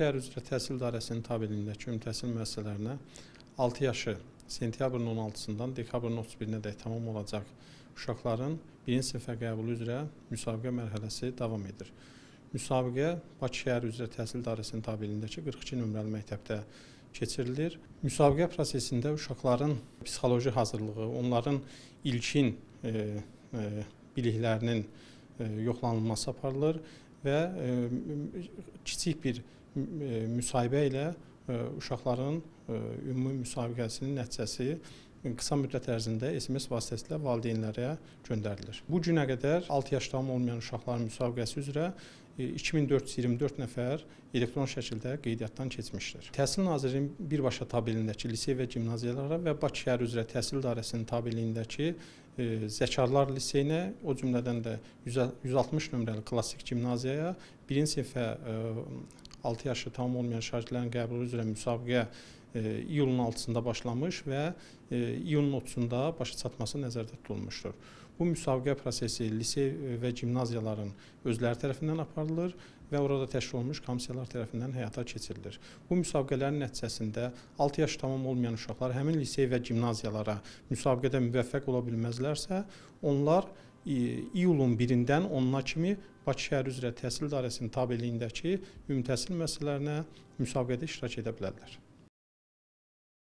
şəhər üzrə təhsil idarəsinin tabeliyindəki ümumi təhsil müəssisələrinə 6 yaşı sentyabrın 16-sından dekabrın 31-nədək tamam olacaq uşaqların 1-ci sinifə qəbulu üzrə müsabiqə mərhələsi davam edir. Müsabiqə Bakı şəhər üzrə təhsil idarəsinin tabeliyindəki 42 nömrəli məktəbdə keçirilir. Müsabiqə prosesində uşaqların psixoloji hazırlığı, onların ilkin e, e, biliklərinin e, yoxlanılması aparılır və e, kiçik bir e, müsahibə ilə e, uşaqların ümumi müsabiqəsinin nəticəsi qısa müddət ərzində SMS vasitəsilə valideynlərə göndərilir. Bu günə qədər 6 yaş tamam olmayan uşaqların müsabiqəsi üzrə e, 2424 nəfər elektron şəkildə qeydiyyatdan keçmişdir. Təhsil Nazirliyinin birbaşa tabeliyindəki lisey və gimnaziyalara və Bakı şəhər üzrə təhsil idarəsinin tabeliyindəki Zəkarlar liseyinə, o cümlədən də 160 nömrəli klassik gimnaziyaya 1-ci sinifə 6 yaşı tamam olmayan şagirdlərin qəbulu üzrə müsabiqə e, iyulun 6-sında başlamış və e, iyunun 30-da başa çatması nəzərdə tutulmuşdur. Bu müsabiqə prosesi lisey və gimnaziyaların özləri tərəfindən aparılır və orada təşkil olunmuş komissiyalar tərəfindən həyata keçirilir. Bu müsabiqələrin nəticəsində 6 yaş tamam olmayan uşaqlar həmin lisey və gimnaziyalara müsabiqədə müvəffəq ola bilməzlərsə, onlar iyulun 1-dən 10-na kimi Bakı şəhər üzrə təhsil idarəsinin tabeliyindəki ümumi təhsil müəssisələrinə müsabiqədə iştirak edə bilərlər.